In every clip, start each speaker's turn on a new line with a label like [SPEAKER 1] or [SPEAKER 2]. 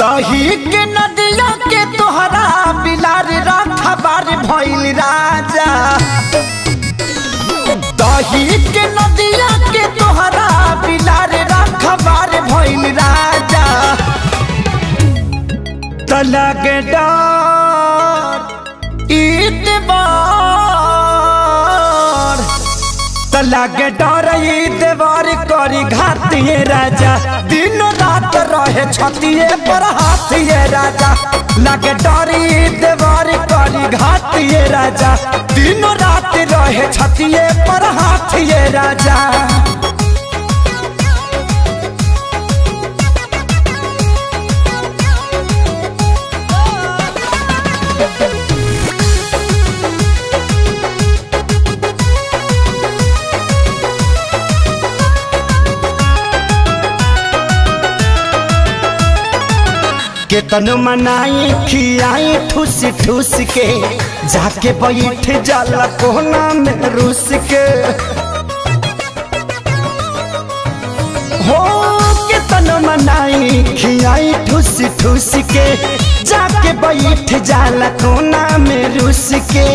[SPEAKER 1] दही के नदिया के तोहरा बिलार भइल राजा। दही के नदिया के तोहरा बिलार भइल राजा। डर ईतबार तलग करी घातिए राजा। दिन रहे छतिए पर हाथिए राजा, लगे डरी देवर करी घातिए राजा। दिन रात रहे छतिए पर हाथिए राजा। केतन मनाई खियाई ठूस ठूस के। जाके बैठ जाला कोना में रूस के। हो केतन मनाई खियाई ठूस ठूस के। जाके बैठ जाला कोना में रूस के।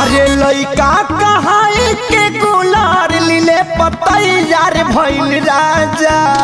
[SPEAKER 1] अरे लइका कहाई के गुलार लीले पतैयार भइल राजा। हाँ हाँ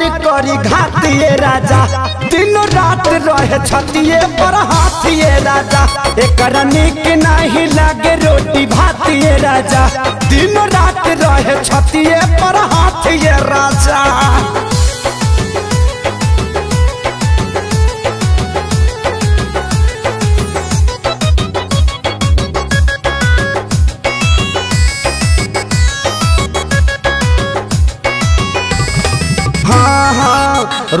[SPEAKER 1] ईदवर करी घातिए राजा। दिन रात रहे छतिए पर हाथिए राजा। एक निक नहीं लागे रोटी भातिए राजा। दिन रात रहे छतिए पर हाथिए राजा।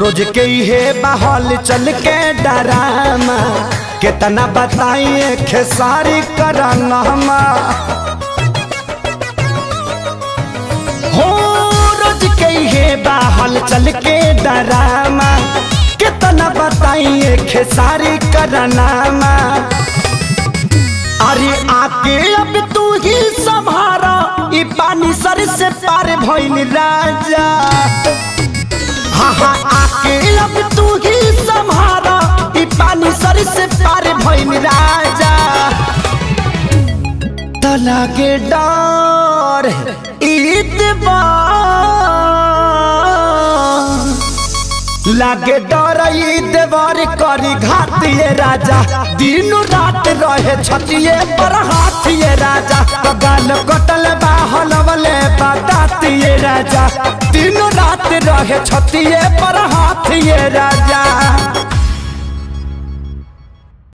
[SPEAKER 1] रोज के हे बहल चल के डरामा। कितना बताइए खेसारी करनमा हो, रोज के हे बहल चल के डरामा। कितना बताइए खेसारी करनामा अरे आके अब तू ही संभारा पानी सर से पार भइल राजा राजा। तो लागे डर ईदबार लागे डर ईदबार करी घातिए राजा। दिन रात रहे छतिए पर हाथिए राजा। गाल कटल बाहल वाले बतातिए राजा। दिन रात रहे छतिए पर हाथिए राजा।